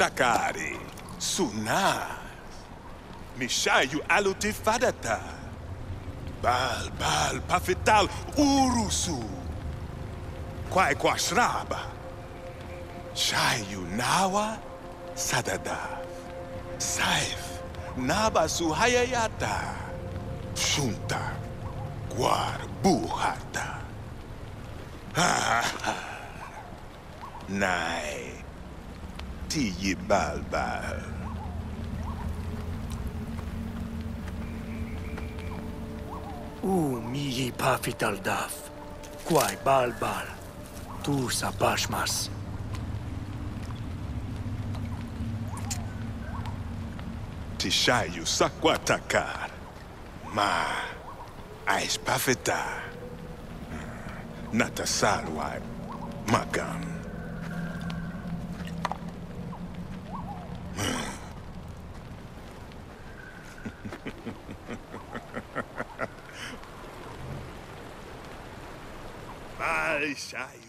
takari. Suna. Mishayu aluti fadata. Bal bal pafital urusu. Kwai kwashraba. Shayu nawa sadada. Saif naba suhayayata. Shunta. Guar buhata. Ha ha ha. Nai. tio Balba. U me pafit al daf, quai balbal, tu sabashmas. Tishayu saquatakar. ma aispafetar, natasaruai magam. Bye,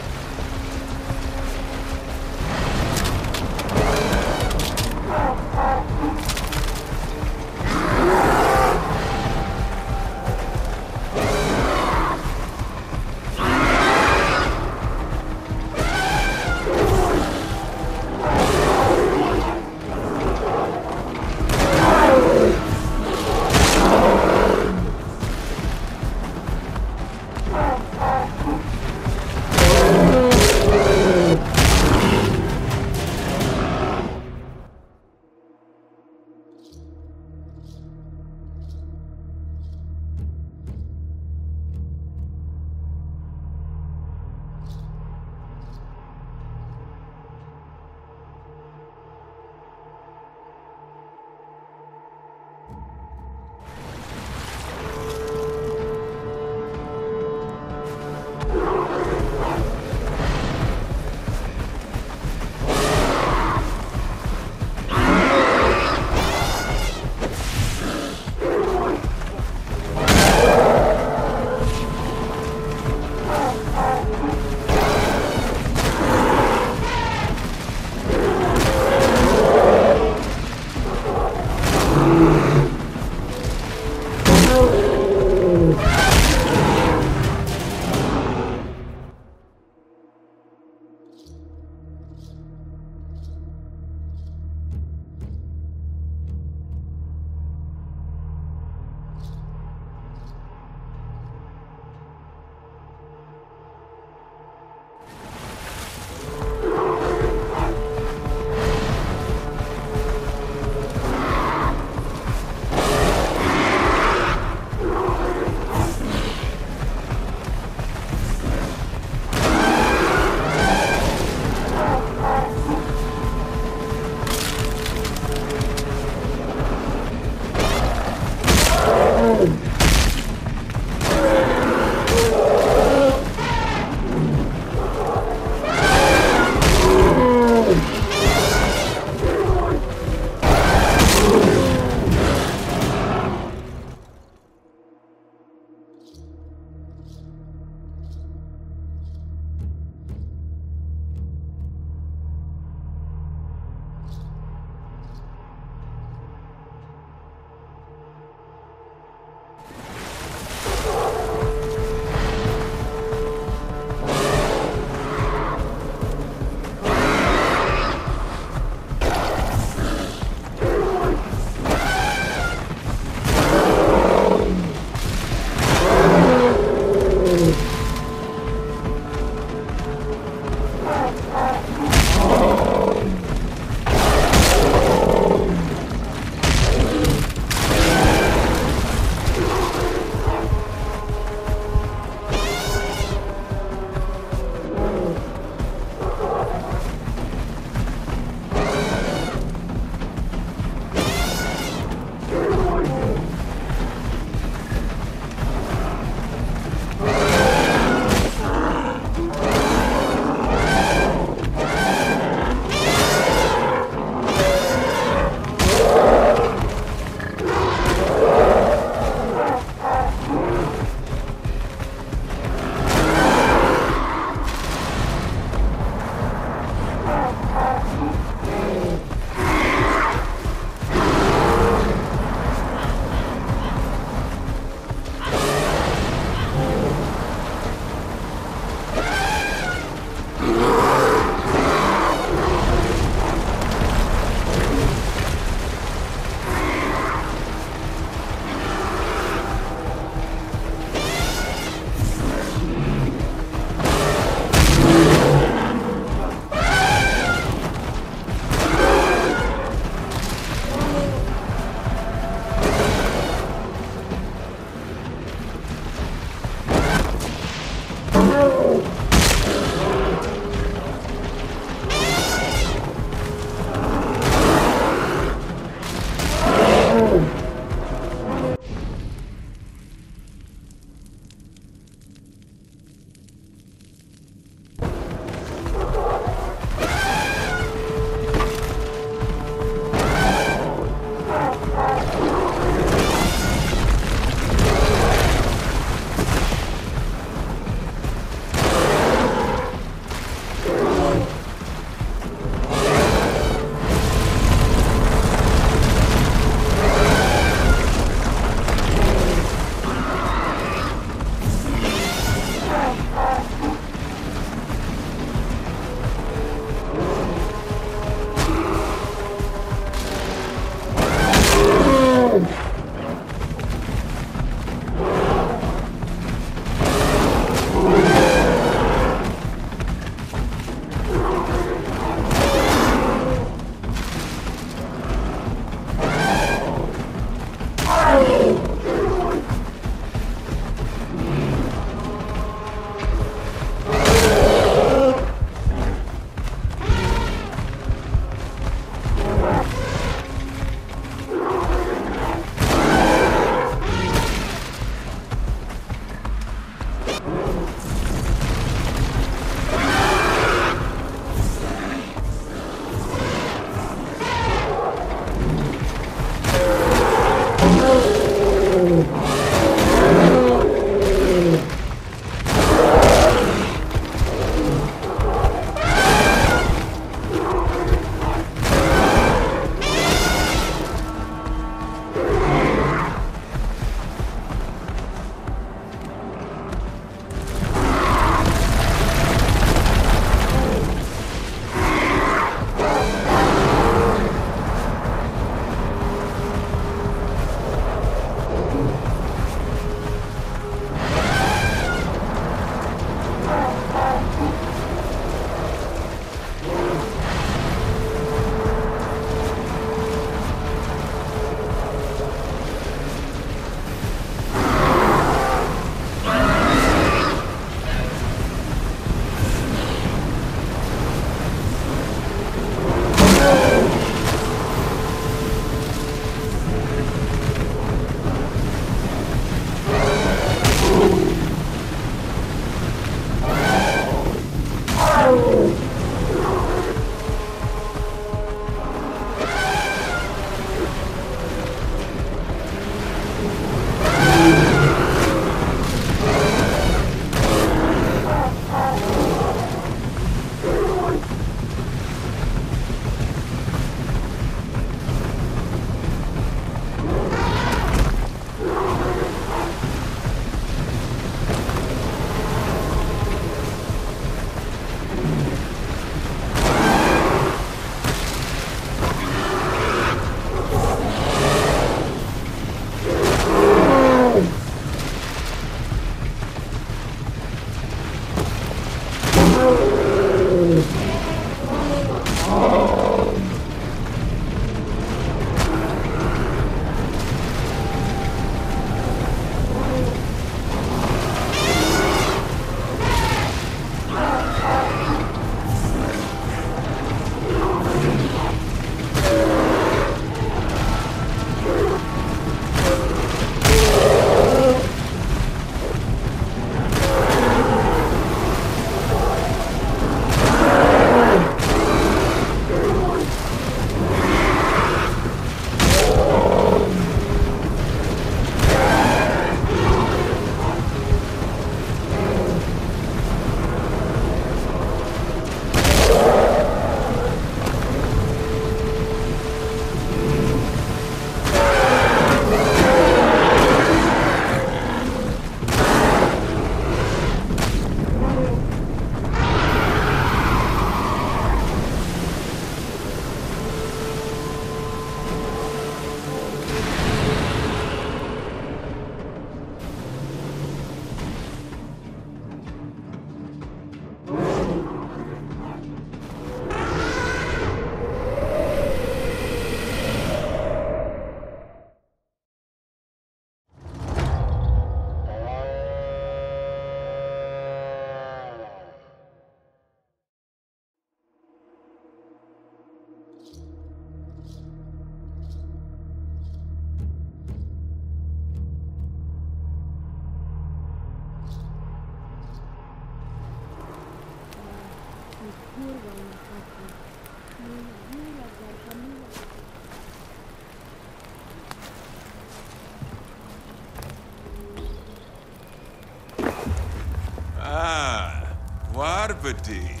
Ah, Guarbati.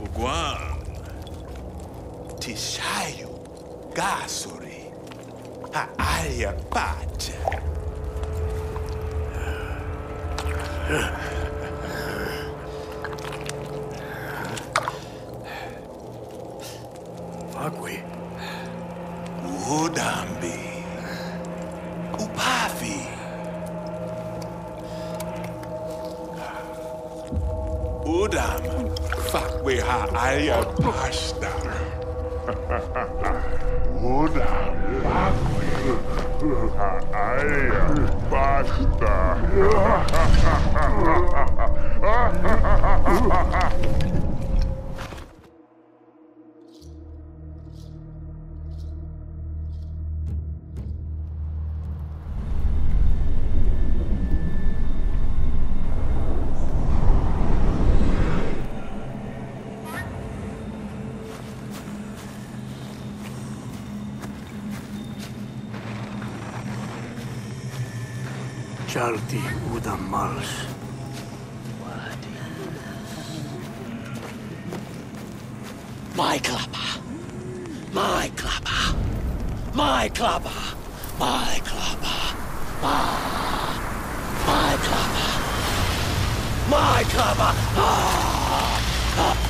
O Guan. Tishaio Gasuri. A área Pátia. Fagwe. Udambi. Upavi. Udam. Fakwe haalia pasta. Udam. Aia, basta. Chalti udam mals. My clubber. My clubber. My clubber. My clubber. Ah. My clubber. My clubber. Ah.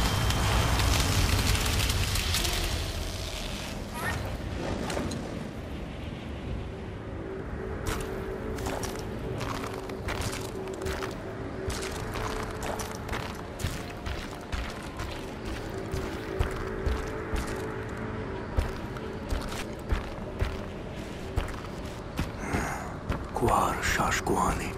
我是光临。